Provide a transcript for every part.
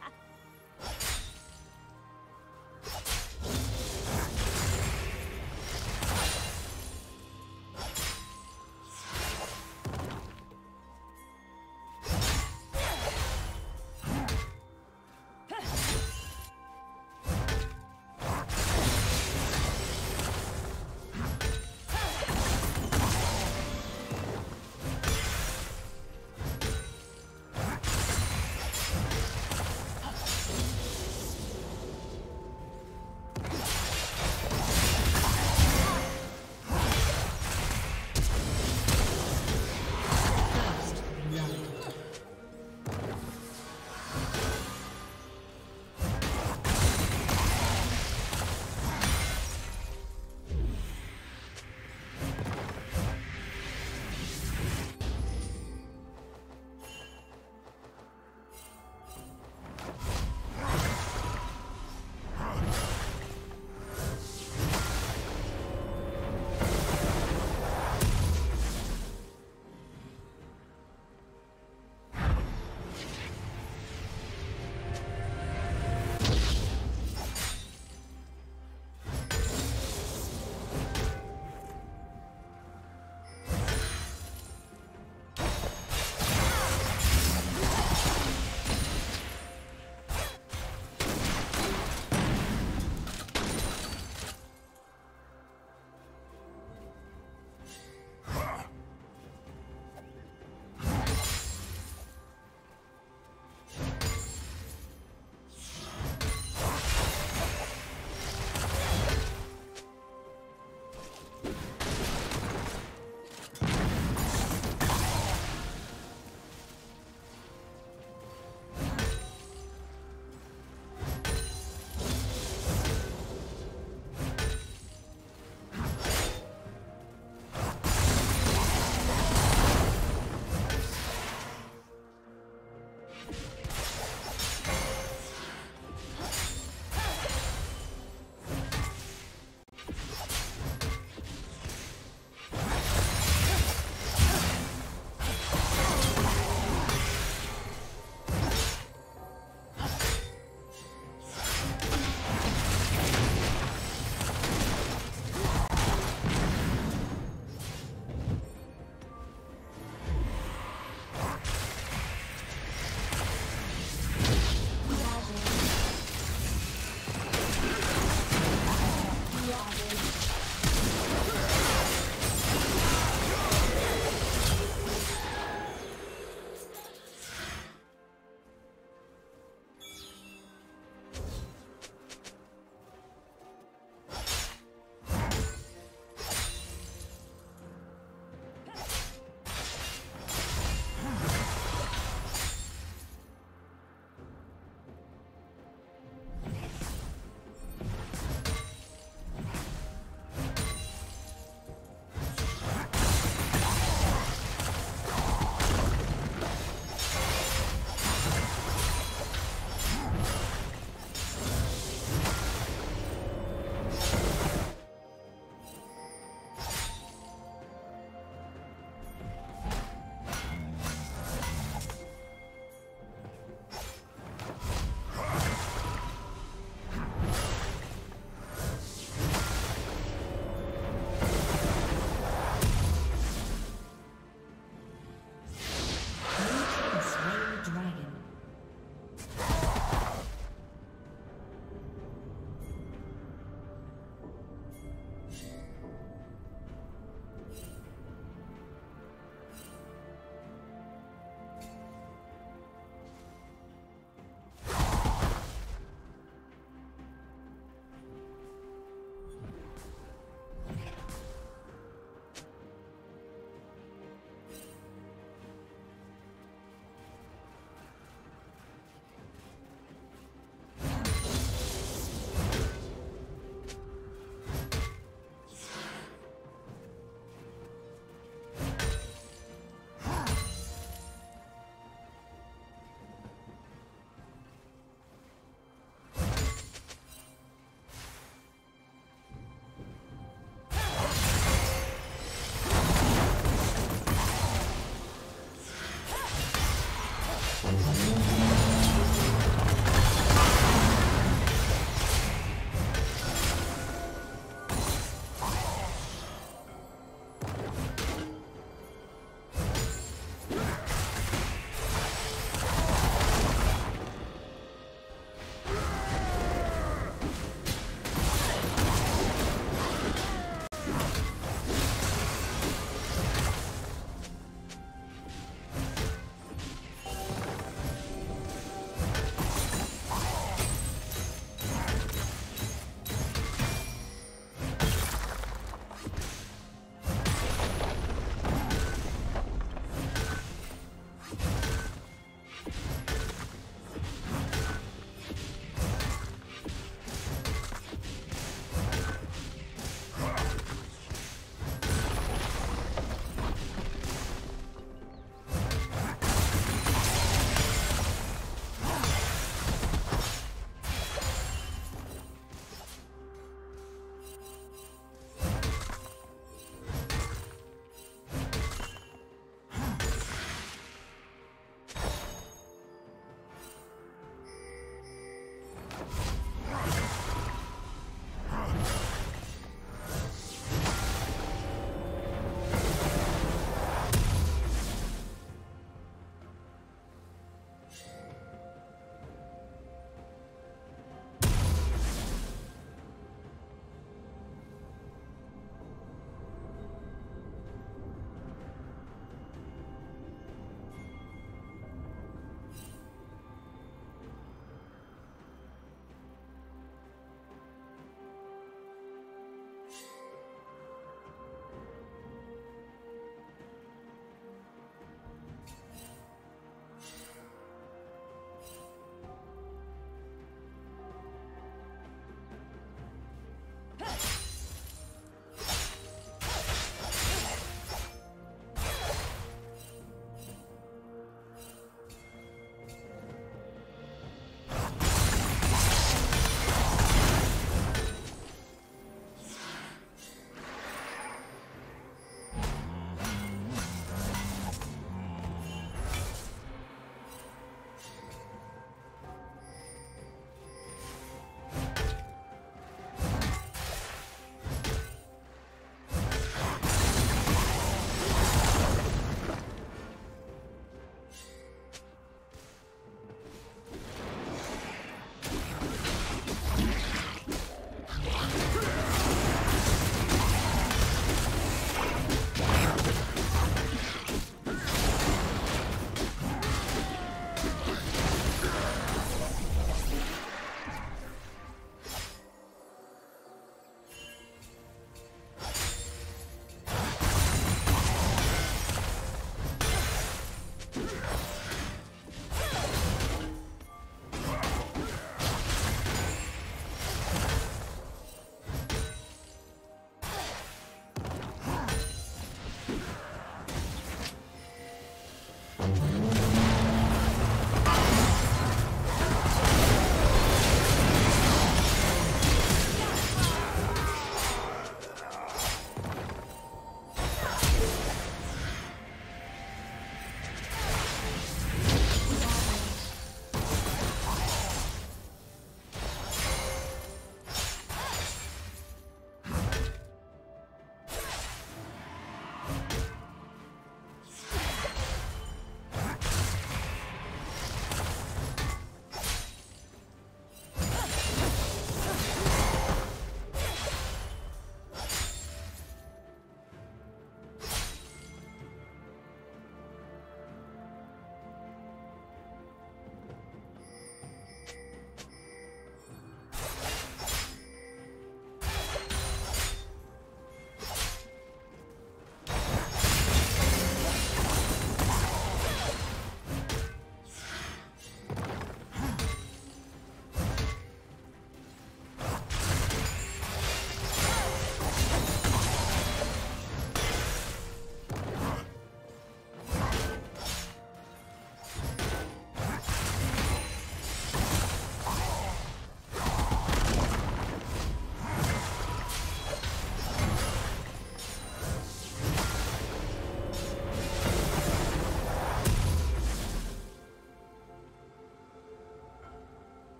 Ha ha!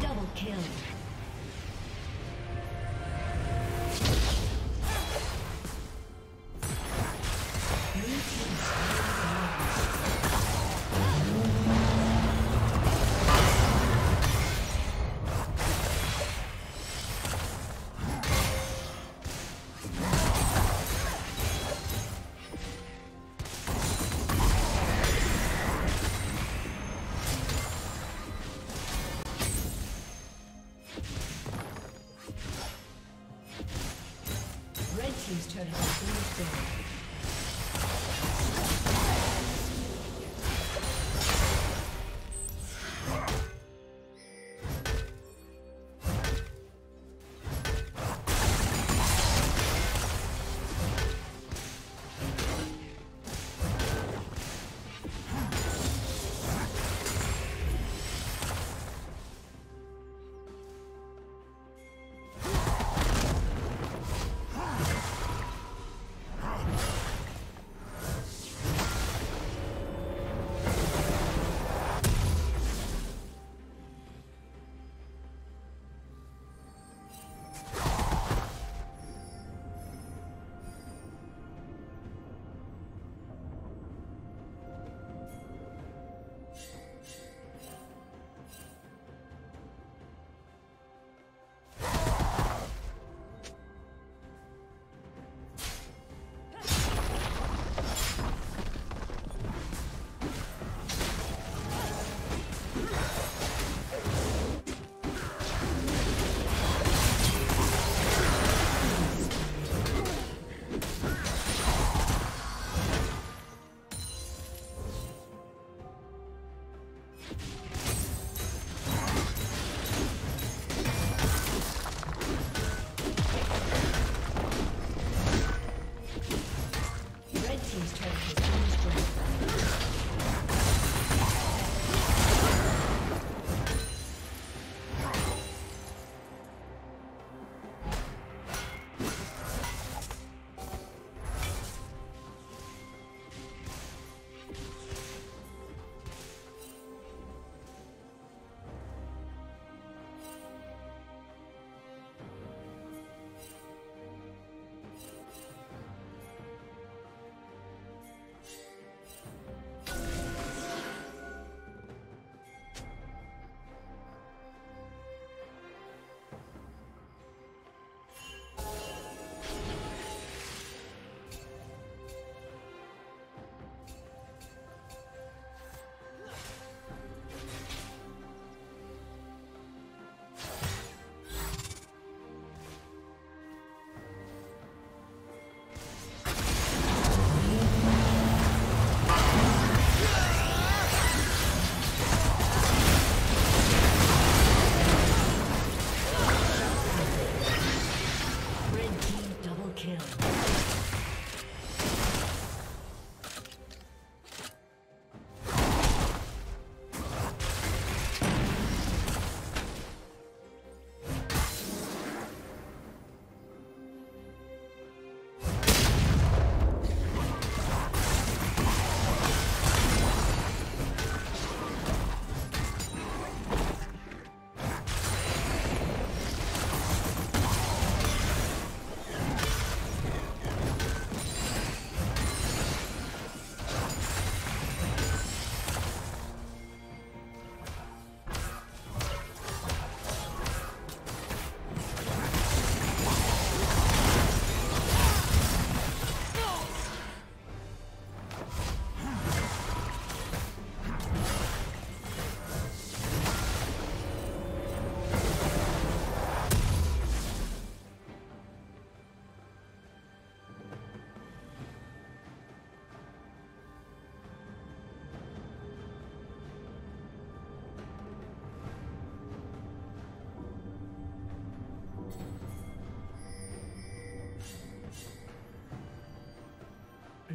Double kill.